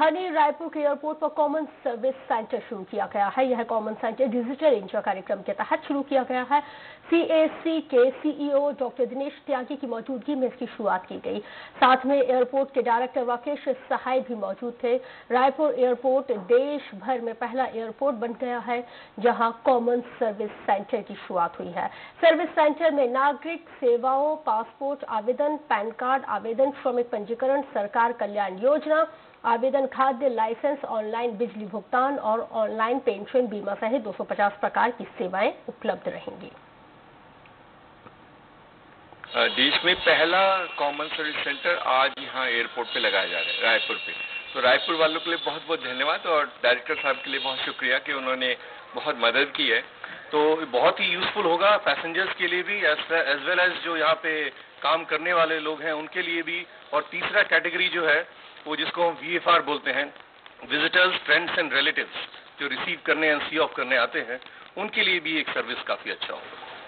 राजधानी रायपुर के एयरपोर्ट पर कॉमन सर्विस सेंटर शुरू किया गया है। यह कॉमन सेंटर डिजिटल इंडिया कार्यक्रम के तहत शुरू किया गया है। सीएसी के सीईओ डॉक्टर दिनेश त्यागी की मौजूदगी में इसकी शुरुआत की गई। साथ में एयरपोर्ट के डायरेक्टर राकेश सहाय भी मौजूद थे। रायपुर एयरपोर्ट देश भर में पहला एयरपोर्ट बन गया है, जहाँ कॉमन सर्विस सेंटर की शुरुआत हुई है। सर्विस सेंटर में नागरिक सेवाओं, पासपोर्ट आवेदन, पैन कार्ड आवेदन, श्रमिक पंजीकरण, सरकार कल्याण योजना आवेदन खाद्य लाइसेंस, ऑनलाइन बिजली भुगतान और ऑनलाइन पेंशन बीमा सहित 250 प्रकार की सेवाएँ उपलब्ध रहेंगी। देश में पहला कॉमन सर्विस सेंटर आज यहाँ एयरपोर्ट पे लगाया जा रहा है, रायपुर पे। तो रायपुर वालों के लिए बहुत बहुत धन्यवाद और डायरेक्टर साहब के लिए बहुत शुक्रिया कि उन्होंने बहुत मदद की है। तो बहुत ही यूजफुल होगा पैसेंजर्स के लिए भी एज वेल एज जो यहाँ पे काम करने वाले लोग हैं, उनके लिए भी। और तीसरा कैटेगरी जो है वो जिसको हम वी बोलते हैं विजिटर्स फ्रेंड्स एंड रिलेटिव्स जो रिसीव करने एंड सी ऑफ़ करने आते हैं, उनके लिए भी एक सर्विस काफ़ी अच्छा होगा।